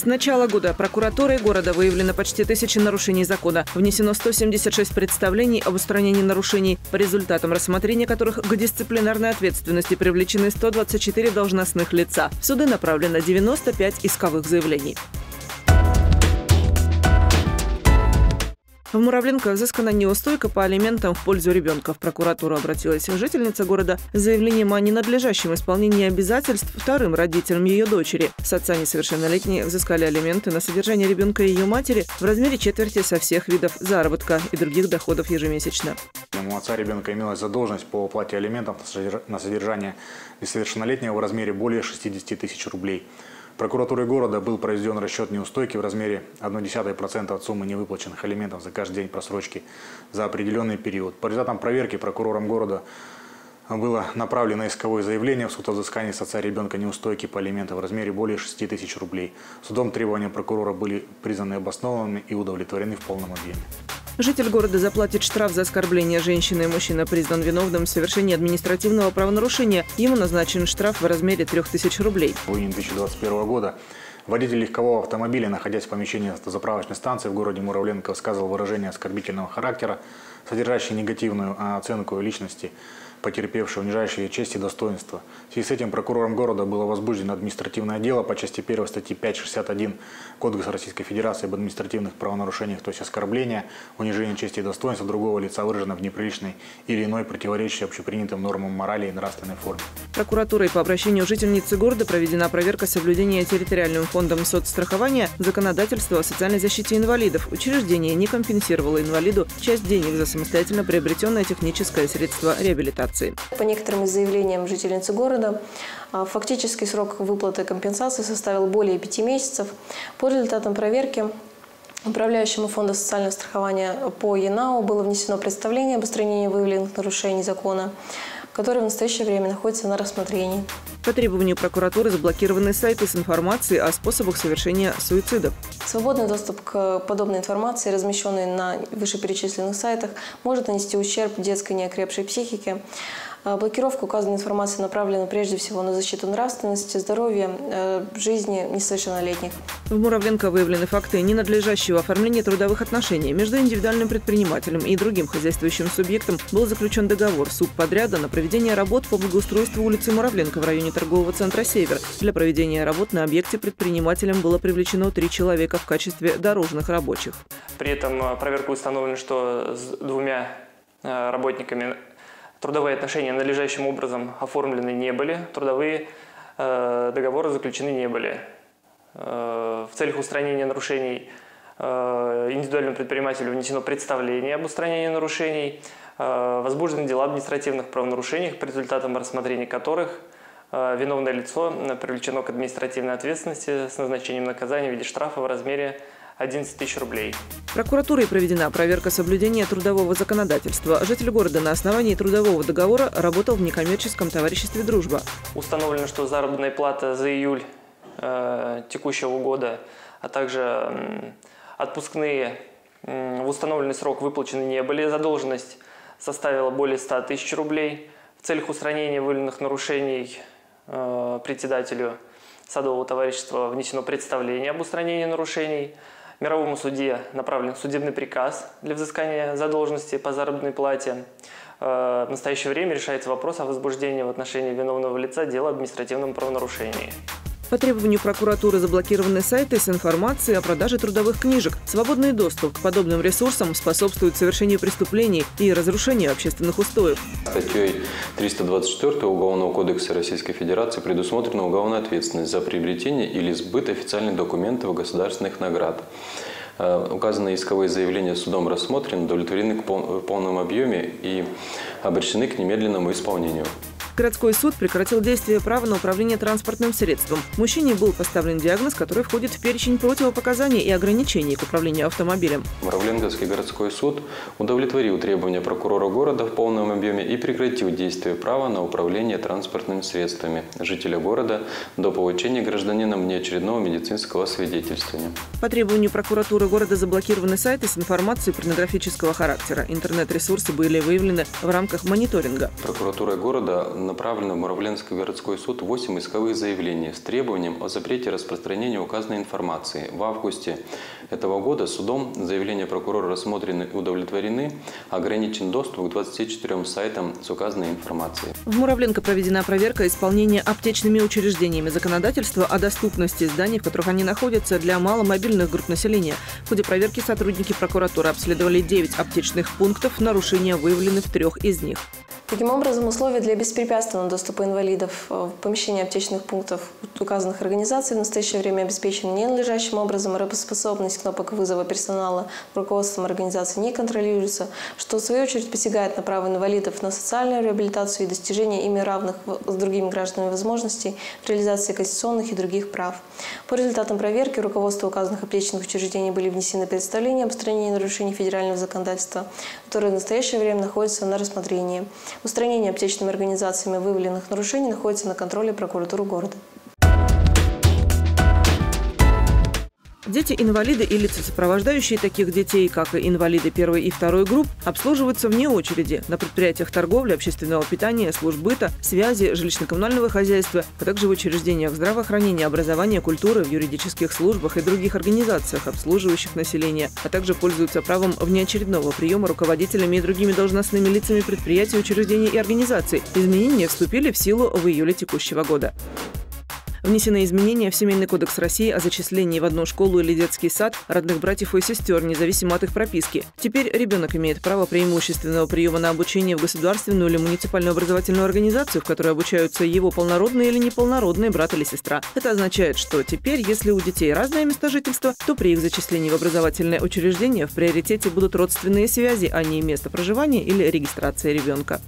С начала года прокуратурой города выявлено почти тысячи нарушений закона. Внесено 176 представлений об устранении нарушений, по результатам рассмотрения которых к дисциплинарной ответственности привлечены 124 должностных лица. В суды направлено 95 исковых заявлений. В Муравленко взыскана неустойка по алиментам в пользу ребенка. В прокуратуру обратилась жительница города с заявлением о ненадлежащем исполнении обязательств вторым родителям ее дочери. С отца несовершеннолетней взыскали алименты на содержание ребенка и ее матери в размере четверти со всех видов заработка и других доходов ежемесячно. У отца ребенка имелась задолженность по оплате алиментов на содержание несовершеннолетнего в размере более 60 тысяч рублей. Прокуратурой города был произведен расчет неустойки в размере 0,1% от суммы невыплаченных алиментов за каждый день просрочки за определенный период. По результатам проверки прокурором города было направлено исковое заявление в суд о взыскании с отца ребенка неустойки по алиментам в размере более 6 тысяч рублей. Судом требования прокурора были признаны обоснованными и удовлетворены в полном объеме. Житель города заплатит штраф за оскорбление женщины. Мужчина признан виновным в совершении административного правонарушения. Ему назначен штраф в размере 3000 рублей. В июне 2021 года водитель легкового автомобиля, находясь в помещении автозаправочной станции в городе Муравленко, высказывал выражение оскорбительного характера, содержащее негативную оценку личности потерпевшего, унижающие честь и достоинство. В связи с этим прокурором города было возбуждено административное дело по части 1 статьи 561 Кодекса Российской Федерации об административных правонарушениях, то есть оскорбление, унижение чести и достоинства другого лица выражено в неприличной или иной противоречащей общепринятым нормам морали и нравственной форме. Прокуратурой по обращению жительницы города проведена проверка соблюдения территориальным фондом соцстрахования законодательства о социальной защите инвалидов. Учреждение не компенсировало инвалиду часть денег за самостоятельно приобретенное техническое средство реабилитации компенсации. По некоторым заявлениям жительницы города, а, фактический срок выплаты компенсации составил более пяти месяцев. По результатам проверки Управляющему фонда социального страхования по ЕНАУ было внесено представление об устранении выявленных нарушений закона, которое в настоящее время находится на рассмотрении. По требованию прокуратуры заблокированы сайты с информацией о способах совершения суицидов. Свободный доступ к подобной информации, размещенной на вышеперечисленных сайтах, может нанести ущерб детской неокрепшей психике, блокировка указанной информации направлена прежде всего на защиту нравственности, здоровья, э, жизни несовершеннолетних. В Муравленко выявлены факты ненадлежащего оформления трудовых отношений. Между индивидуальным предпринимателем и другим хозяйствующим субъектом был заключен договор субподряда на проведение работ по благоустройству улицы Муравленко в районе торгового центра «Север». Для проведения работ на объекте предпринимателем было привлечено три человека в качестве дорожных рабочих. При этом э, проверка установлена, что с двумя э, работниками Трудовые отношения належащим образом оформлены не были, трудовые э, договоры заключены не были. Э, в целях устранения нарушений э, индивидуальному предпринимателю внесено представление об устранении нарушений, э, возбуждены дела административных правонарушениях, по результатам рассмотрения которых э, виновное лицо привлечено к административной ответственности с назначением наказания в виде штрафа в размере 11 тысяч рублей. Прокуратурой проведена проверка соблюдения трудового законодательства. Житель города на основании трудового договора работал в некоммерческом товариществе «Дружба». Установлено, что заработная плата за июль э, текущего года, а также э, отпускные э, в установленный срок выплачены не были. Задолженность составила более 100 тысяч рублей. В целях устранения выявленных нарушений э, председателю садового товарищества внесено представление об устранении нарушений – Мировому суде направлен судебный приказ для взыскания задолженности по заработной плате. Э, в настоящее время решается вопрос о возбуждении в отношении виновного лица дела об административном правонарушении. По требованию прокуратуры заблокированы сайты с информацией о продаже трудовых книжек. Свободный доступ к подобным ресурсам способствует совершению преступлений и разрушению общественных устоев. Статьей 324 Уголовного кодекса Российской Федерации предусмотрена уголовная ответственность за приобретение или сбыт официальных документов государственных наград. Э, указанные исковые заявления судом рассмотрены, удовлетворены в полном объеме и обращены к немедленному исполнению. Городской суд прекратил действие права на управление транспортным средством. Мужчине был поставлен диагноз, который входит в перечень противопоказаний и ограничений к управлению автомобилем. Муравленковский городской суд удовлетворил требования прокурора города в полном объеме и прекратил действие права на управление транспортными средствами жителя города до получения гражданином неочередного медицинского свидетельствования. По требованию прокуратуры города заблокированы сайты с информацией порнографического характера. Интернет-ресурсы были выявлены в рамках мониторинга. Прокуратура города направлено в Муравленский городской суд 8 исковых заявлений с требованием о запрете распространения указанной информации. В августе этого года судом заявления прокурора рассмотрены и удовлетворены, ограничен доступ к 24 сайтам с указанной информацией. В Муравленко проведена проверка исполнения аптечными учреждениями законодательства о доступности зданий, в которых они находятся, для маломобильных групп населения. В ходе проверки сотрудники прокуратуры обследовали 9 аптечных пунктов, нарушения выявлены в трех из них. Таким образом, условия для беспрепятственного доступа инвалидов э, в помещение аптечных пунктов указанных организаций в настоящее время обеспечены ненадлежащим образом. Работоспособность кнопок вызова персонала руководством организации не контролируется, что в свою очередь посягает на право инвалидов на социальную реабилитацию и достижение ими равных с другими гражданами возможностей в реализации конституционных и других прав. По результатам проверки руководство указанных аптечных учреждений были внесены представления об устранении нарушений федерального законодательства, которые в настоящее время находятся на рассмотрении. Устранение аптечными организациями выявленных нарушений находится на контроле прокуратуры города. Дети-инвалиды и лица, сопровождающие таких детей, как и инвалиды первой и второй групп, обслуживаются вне очереди на предприятиях торговли, общественного питания, служб быта, связи, жилищно-коммунального хозяйства, а также в учреждениях здравоохранения, образования, культуры, в юридических службах и других организациях, обслуживающих население, а также пользуются правом внеочередного приема руководителями и другими должностными лицами предприятий, учреждений и организаций. Изменения вступили в силу в июле текущего года. Внесены изменения в Семейный кодекс России о зачислении в одну школу или детский сад родных братьев и сестер, независимо от их прописки. Теперь ребенок имеет право преимущественного приема на обучение в государственную или муниципальную образовательную организацию, в которой обучаются его полнородные или неполнородные брат или сестра. Это означает, что теперь, если у детей разное место жительства, то при их зачислении в образовательное учреждение в приоритете будут родственные связи, а не место проживания или регистрация ребенка.